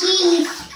cheese.